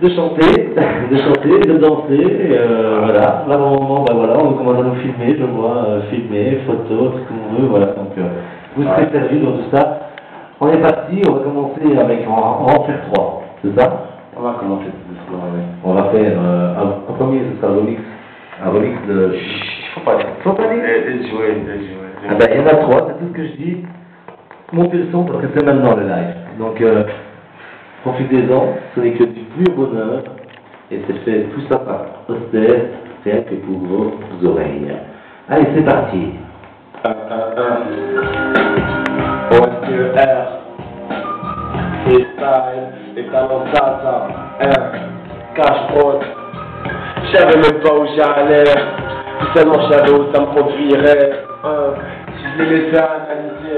de chanter, de chanter, de danser, euh, voilà. Là, au moment, bah voilà, on commence à nous filmer, je vois, euh, filmer, photos, tout ce qu'on veut, voilà. Donc, euh, vous serez servis dans tout ça. On est parti, on va commencer avec, on va, en faire trois, c'est ça? On va commencer ouais. On va faire, un, un premier, ce sera un remix, un remix de... Chut, faut pas dire. Faut pas dire jouer, et jouer. Ah ben, il y en a trois, c'est tout ce que je dis. Montez le son parce que c'est maintenant le live. Donc, profitez-en, ce n'est que du pur bonheur. Et c'est fait tout ça par austère, rien que pour vos oreilles. Allez, c'est parti. 1, 1, 1. OSTER. Freestyle. Et talents Tata. 1. Cash prod. Je savais même j'allais. Ça. 1. Si je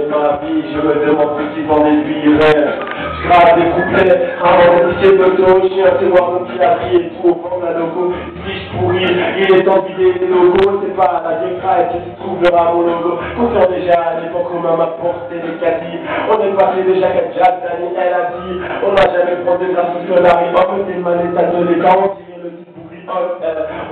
ma vie, je me demande ce. Je grave des couplets avant d'initier l'auto. Je suis un témoin qui a pris et tout de la logo. Si je pourris, il est temps de vider les logos. C'est pas la décraille qui se trouvera mon logo. Conscient déjà à l'époque où m'a porté les caddies. On est passé déjà qu'à Jack Dani, elle a dit. On n'a jamais prendre de la rive. On me mal état de l'état. On dirait le petit bourri.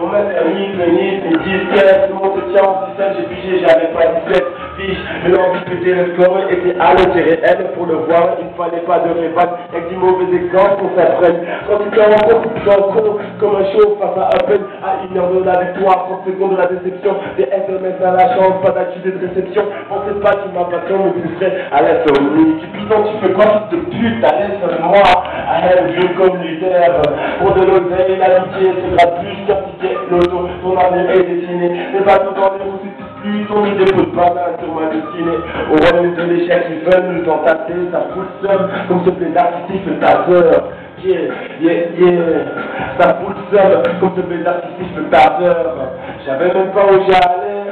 On m'a permis de venir, mes disquettes. Mon tien en 17, j'ai pigé, j'avais pas 17 fiches. Mais l'envie péter le était à l'intérêt. Elle, pour le voir, il fallait pas de rébat. Avec du mauvais exemple, on s'apprenne. Quand tu te compte, tu t'en con comme un show face à Open. À une heure de la victoire, 30 secondes de la déception. Des SMS à la chance, pas d'accusé de réception. Pensez pas que ma passion me pousserait à l'insomnie. Tu puissant, tu fais quoi, fils de pute, à l'aise moi. À elle, vieux comme Luther. Pour de l'oseille, l'amitié, c'est plus qu'un ticket. L'auto, ton avenir est dessiné. Mais pas tout en déroute, plus ton idée de banane sur ma destinée. Au royaume de l'échec, ils veulent nous entasser, ça seum, comme ce plaît d'artifice ta sœur. Yeah, yeah, yeah, ça seum, comme ce plaît d'artifice ta sœur. J'avais même pas où j'allais,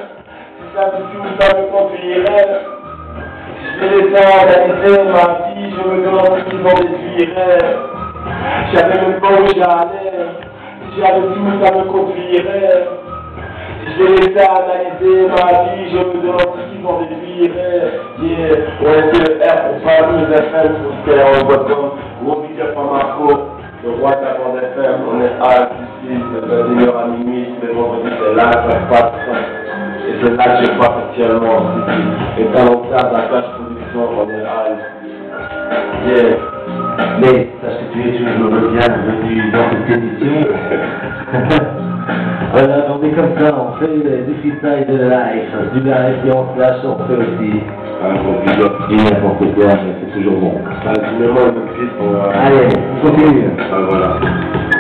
si ça me tue, ça me conduirait. Si je vais laisser analyser ma vie, je me demande ce qu'ils en déduiraient. J'avais même pas où j'allais, si j'avais su, ça me conduirait. Laisser analyser ma vie, je me demande ce qu'ils vont déduire. Yeah, ouais, c'est R pour nous FM, pour faire en bottom. À Marco, le roi de la bande FM. On est à ici, de 21h à minuit, tous les vendredis, c'est là, ça passe. Et c'est là que je passe actuellement. Et talent ça, la page production, on est à ici. Yeah. Mais, parce que tu es toujours le bien venu dans cette émission. voilà, on est comme ça, on fait du freestyle de live, du live et on se lâche, on fait aussi Ah, up. du n'importe quoi, mais c'est toujours bon. Ah, piste, on va. Allez, on continue. Ah, voilà.